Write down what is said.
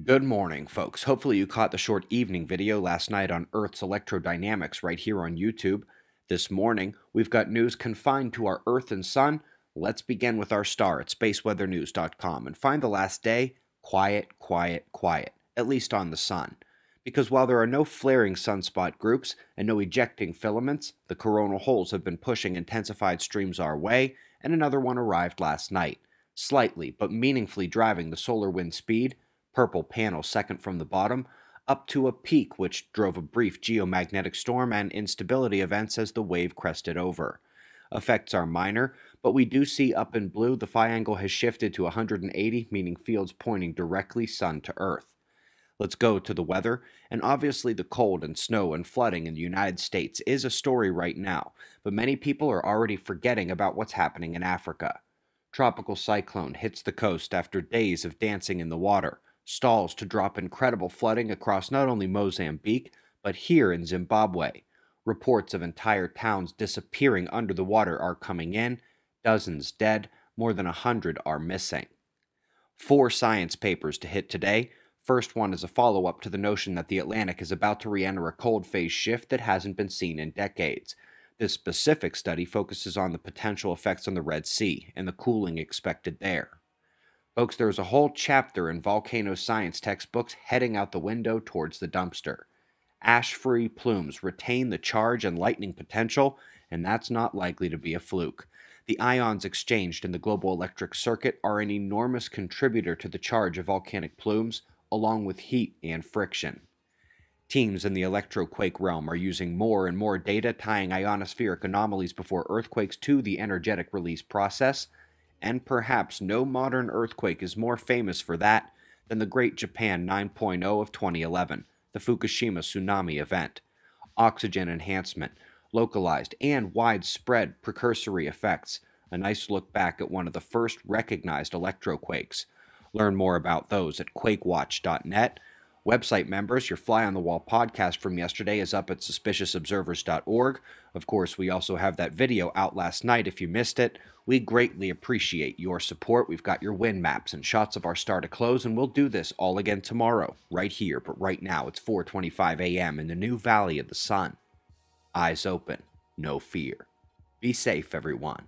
Good morning, folks. Hopefully, you caught the short evening video last night on Earth's electrodynamics right here on YouTube. This morning, we've got news confined to our Earth and Sun. Let's begin with our star at spaceweathernews.com and find the last day quiet, quiet, quiet, at least on the Sun. Because while there are no flaring sunspot groups and no ejecting filaments, the coronal holes have been pushing intensified streams our way, and another one arrived last night, slightly but meaningfully driving the solar wind speed purple panel second from the bottom, up to a peak which drove a brief geomagnetic storm and instability events as the wave crested over. Effects are minor, but we do see up in blue the phi angle has shifted to 180, meaning fields pointing directly sun to earth. Let's go to the weather, and obviously the cold and snow and flooding in the United States is a story right now, but many people are already forgetting about what's happening in Africa. Tropical cyclone hits the coast after days of dancing in the water stalls to drop incredible flooding across not only Mozambique, but here in Zimbabwe. Reports of entire towns disappearing under the water are coming in, dozens dead, more than a hundred are missing. Four science papers to hit today. First one is a follow up to the notion that the Atlantic is about to re enter a cold phase shift that hasn't been seen in decades. This specific study focuses on the potential effects on the Red Sea and the cooling expected there. Folks, there's a whole chapter in volcano science textbooks heading out the window towards the dumpster. Ash free plumes retain the charge and lightning potential, and that's not likely to be a fluke. The ions exchanged in the global electric circuit are an enormous contributor to the charge of volcanic plumes, along with heat and friction. Teams in the electroquake realm are using more and more data tying ionospheric anomalies before earthquakes to the energetic release process, and perhaps no modern earthquake is more famous for that than the Great Japan 9.0 of 2011, the Fukushima tsunami event. Oxygen enhancement, localized and widespread precursory effects, a nice look back at one of the first recognized electroquakes. Learn more about those at quakewatch.net Website members, your Fly on the Wall podcast from yesterday is up at suspiciousobservers.org. Of course, we also have that video out last night if you missed it. We greatly appreciate your support. We've got your wind maps and shots of our star to close, and we'll do this all again tomorrow, right here. But right now, it's 4:25 a.m. in the new Valley of the Sun. Eyes open, no fear. Be safe, everyone.